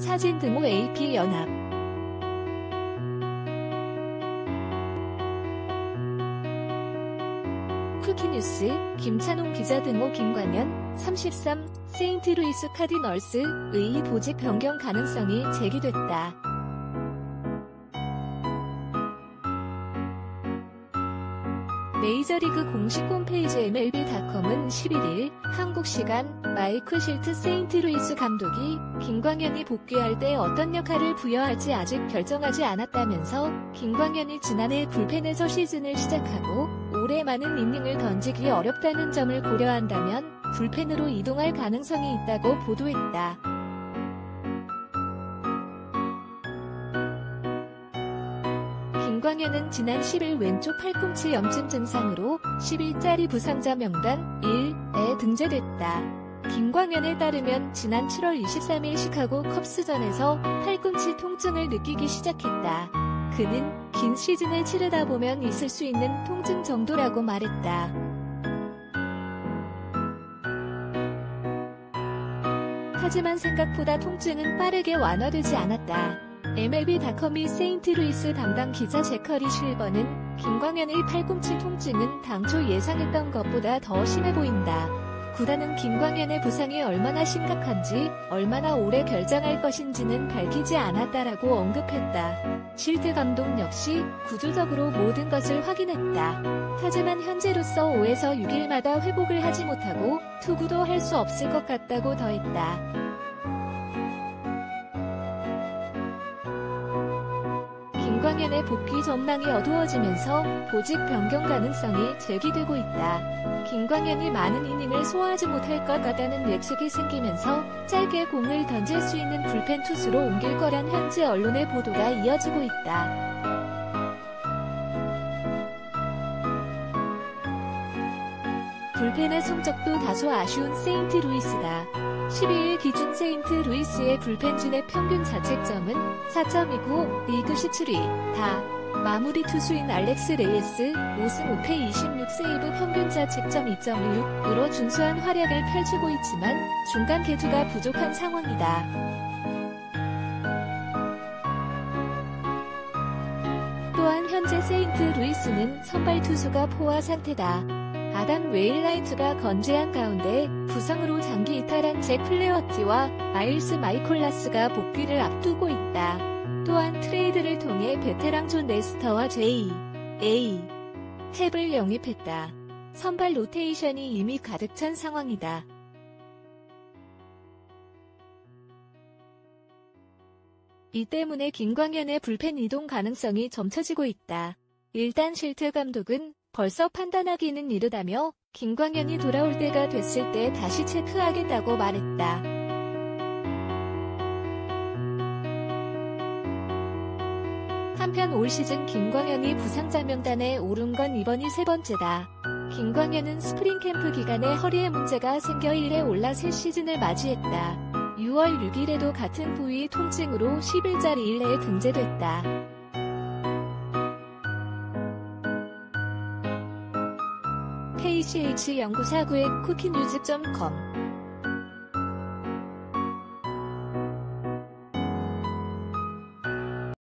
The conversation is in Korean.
사진 등호 AP 연합 쿠키뉴스 김찬홍 기자 등호 김광현 33 세인트루이스 카디널스 의 보직 변경 가능성이 제기됐다. 메이저리그 공식 홈페이지 MLB.com은 11일 한국 시간 마이크 실트 세인트루이스 감독이 김광현이 복귀할 때 어떤 역할을 부여할지 아직 결정하지 않았다면서 김광현이 지난해 불펜에서 시즌을 시작하고 올해 많은 이닝을 던지기 어렵다는 점을 고려한다면 불펜으로 이동할 가능성이 있다고 보도했다. 김광현은 지난 10일 왼쪽 팔꿈치 염증 증상으로 10일짜리 부상자 명단 1에 등재됐다. 김광현에 따르면 지난 7월 23일 시카고 컵스전에서 팔꿈치 통증을 느끼기 시작했다. 그는 긴 시즌을 치르다 보면 있을 수 있는 통증 정도라고 말했다. 하지만 생각보다 통증은 빠르게 완화되지 않았다. MLB.com의 세인트루이스 담당 기자 제커리 실버는 김광현의 팔꿈치 통증은 당초 예상했던 것보다 더 심해 보인다. 구단은 김광현의 부상이 얼마나 심각한지, 얼마나 오래 결장할 것인지는 밝히지 않았다라고 언급했다. 실트 감독 역시 구조적으로 모든 것을 확인했다. 하지만 현재로서 5에서 6일마다 회복을 하지 못하고 투구도 할 수 없을 것 같다고 더했다. 김광현의 복귀 전망이 어두워지면서 보직 변경 가능성이 제기되고 있다. 김광현이 많은 이닝을 소화하지 못할 것 같다는 예측이 생기면서 짧게 공을 던질 수 있는 불펜 투수로 옮길 거란 현지 언론의 보도가 이어지고 있다. 불펜의 성적도 다소 아쉬운 세인트루이스다. 12일 기준 세인트 루이스의 불펜 진의 평균 자책점은 4.29, 리그 17위, 다. 마무리 투수인 알렉스 레이스 5승 5패 26세이브 평균 자책점 2.6으로 준수한 활약을 펼치고 있지만 중간 계투가 부족한 상황이다. 또한 현재 세인트 루이스는 선발 투수가 포화 상태다. 아담 웨인라이트가 건재한 가운데 부상으로 장기 이탈한 잭 플래허티와 마일스 마이콜라스가 복귀를 앞두고 있다. 또한 트레이드를 통해 베테랑 존 레스터와 J.A. 햅을 영입했다. 선발 로테이션이 이미 가득 찬 상황이다. 이 때문에 김광현의 불펜 이동 가능성이 점쳐지고 있다. 일단 실트 감독은 벌써 판단하기는 이르다며 김광현이 돌아올 때가 됐을 때 다시 체크하겠다고 말했다. 한편 올 시즌 김광현이 부상자 명단에 오른 건 이번이 세 번째다. 김광현은 스프링 캠프 기간에 허리에 문제가 생겨 IL에 올라 새 시즌을 맞이했다. 6월 6일에도 같은 부위 통증으로 10일짜리 IL에 등재됐다. KCH 연구사구의 쿠키뉴즈.com